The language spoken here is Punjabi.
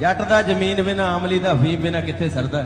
ਜੱਟ ਦਾ ਜ਼ਮੀਨ ਬਿਨਾ ਆਮਲੀ ਦਾ ਫੀਮ ਬਿਨਾ ਕਿੱਥੇ ਸਰਦਾ?